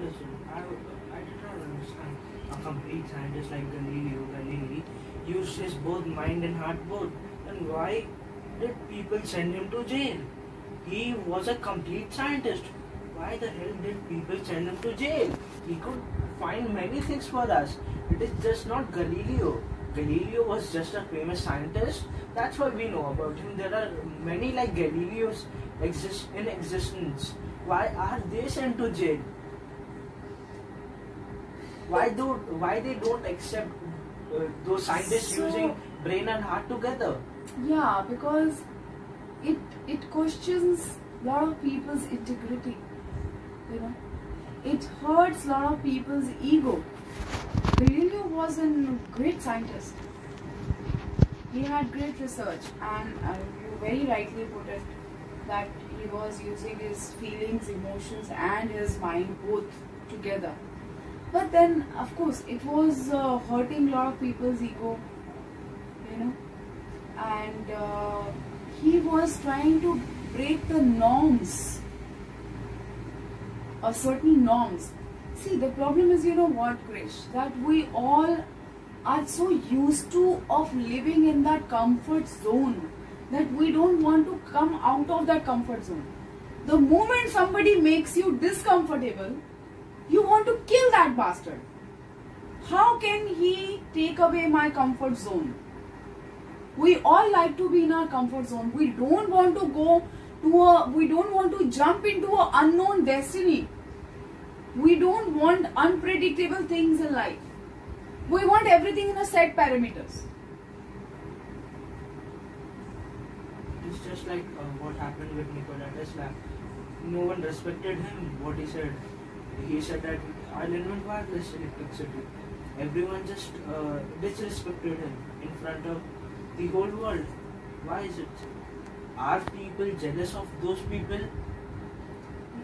understood. I, I did not understand. A complete scientist like Galileo Galilei used his both mind and heart both. Then why did people send him to jail? He was a complete scientist. Why the hell did people send him to jail? He could find many things for us. It is just not Galileo. Galileo was just a famous scientist. That's why we know about him. There are many like Galileos exist in existence. Why are they sent to jail? Why do why they don't accept uh, those scientists So- using brain and heart together? Yeah, because it it questions a lot of people's integrity. You know, it hurts a lot of people's ego. Galileo was a great scientist. He had great research, and uh, you very rightly put it that he was using his feelings, emotions, and his mind both together. But then, of course, it was uh, hurting a lot of people's ego. You know, and uh, he was trying to break the norms of certain norms. See, the problem is, you know what, Krish, that we all are so used to of living in that comfort zone that we don't want to come out of that comfort zone. The moment somebody makes you discomfortable, you want to kill that bastard. How can he take away my comfort zone? we all like to be in our comfort zone we don't want to go to a we don't want to jump into an unknown destiny we don't want unpredictable things in life we want everything in a set parameters It's just like uh, what happened with Nikola Tesla. No one respected him. What he said, he said that I'll invent wireless electricity. Everyone just uh, disrespected him in front of the whole world. Why is it? Are people jealous of those people?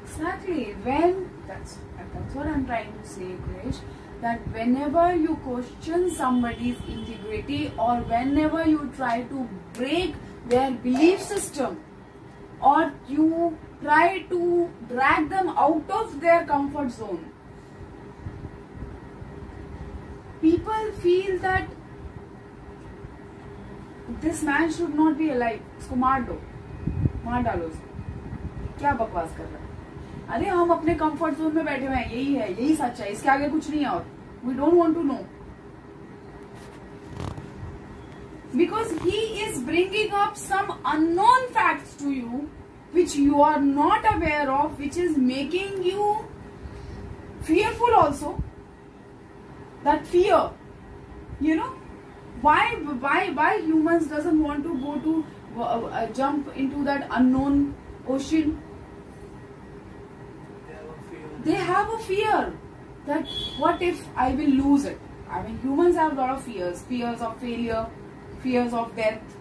exactly when that's that's what i'm trying to say krish that whenever you question somebody's integrity or whenever you try to break their belief system or you try to drag them out of their comfort zone people feel that this man should not be alive इसको मार दो मार डालो इसको क्या बकवास कर रहा है अरे हम अपने कंफर्ट जोन में बैठे हुए हैं यही है यही सच है इसके आगे कुछ नहीं है और we don't want to because he is bringing up some unknown facts to you which you are not aware of which is making you fearful also that fear you know why why why humans doesn't want to go to uh, uh, jump into that unknown ocean they have a fear that what if I will lose it? I mean, humans have a lot of fears fears of failure, fears of death.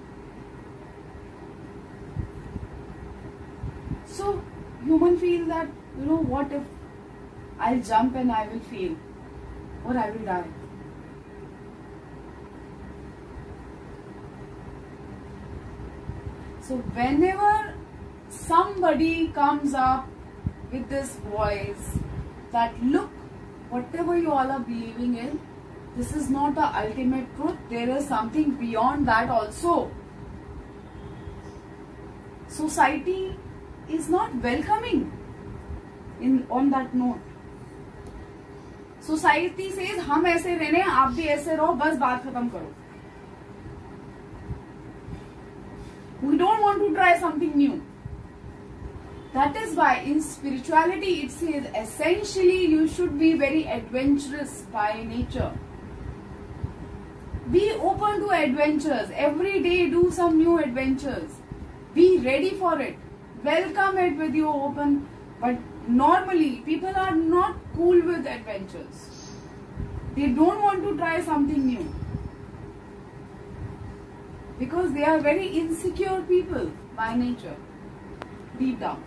So, human feel that, you know, what if I'll jump and I will fail or I will die? So, whenever somebody comes up with this voice that look whatever you all are believing in this is not the ultimate truth there is something beyond that also society is not welcoming in on that note society says हम ऐसे रहने हैं, आप भी ऐसे रहो बस बात खत्म करो we don't want to try something new that is why in spirituality it says essentially you should be very adventurous by nature. Be open to adventures. Every day do some new adventures. Be ready for it. Welcome it with your open. But normally people are not cool with adventures. They don't want to try something new. Because they are very insecure people by nature. Deep down.